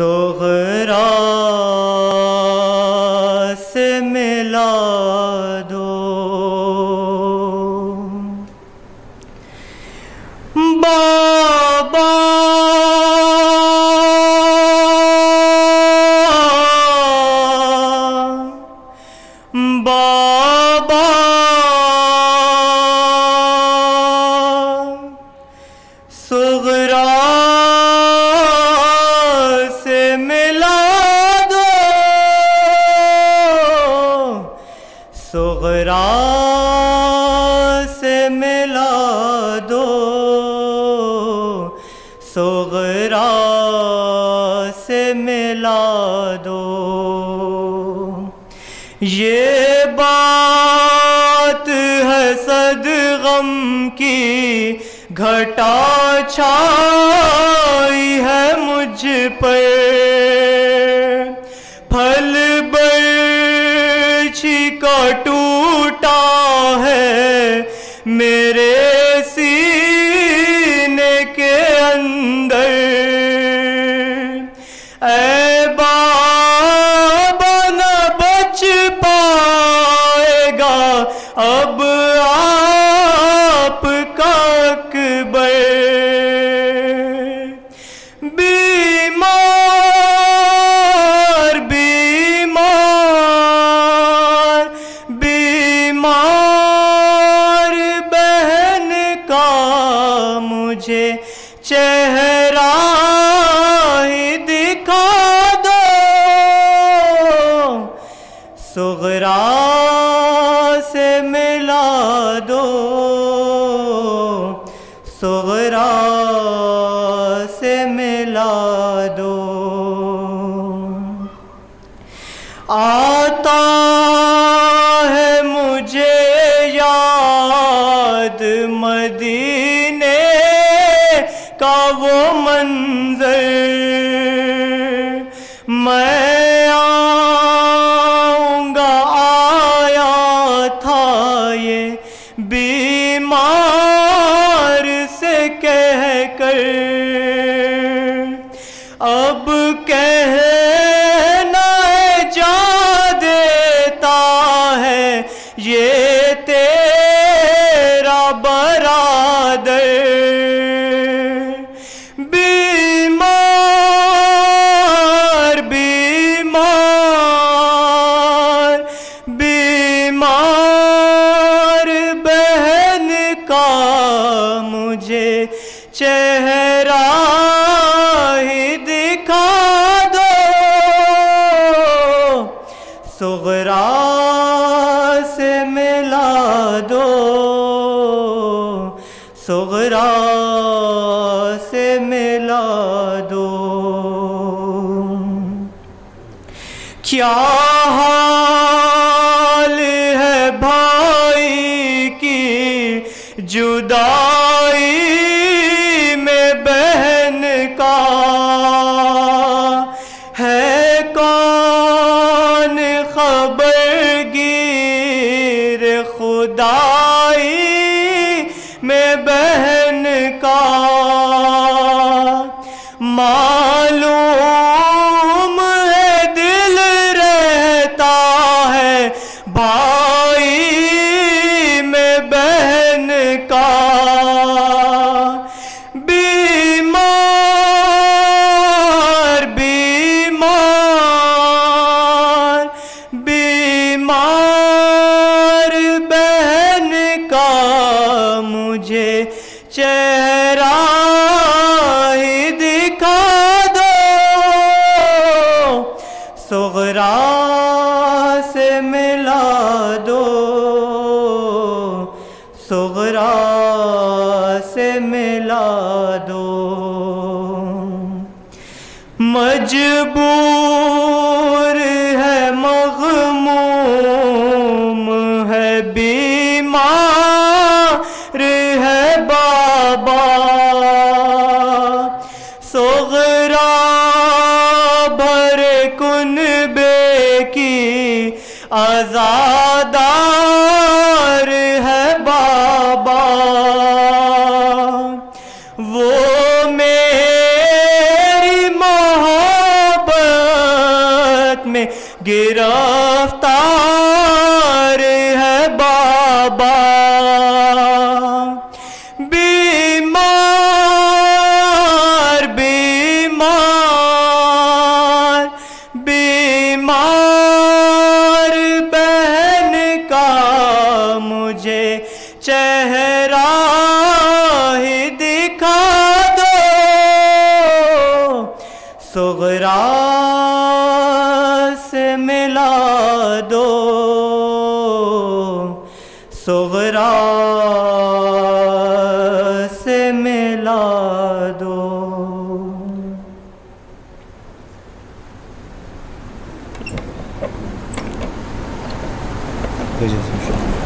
सोहरा से मिला दो। बाबा बाबा सुगरा से मिला दो। ये बात है सद गम की, घटा छाई है मुझ पर। फल बर्छी का टूटा है, मेरे ऐ बच पाएगा। अब आप बीमार बहन का मुझे चेहरा सुगरा से मिला दो। सुगरा से मिला दो। आता है मुझे याद मदीने का वो मंजर। मैं बीमार से कह कर अब कह कहना जा देता है ये चेहरा ही दिखा दो। सुगरा से मिला दो। सुगरा से मिला दो। क्या हाल है भाई की? जुदाई बीमार बहन का मुझे चेहरा ही दिखा दो। सुगरा से मिला दो। सुगरा से मिला दो। मजबूर है मगमूम है बीमार है बाबा। सोगरा भरे कुनबे की आजादार गिरफ़्तार है बाबा। बीमार बीमार बीमार बहन का मुझे चेहरा ही दिखा दो। सुगरा दो सुगरा से मिला दो भेजो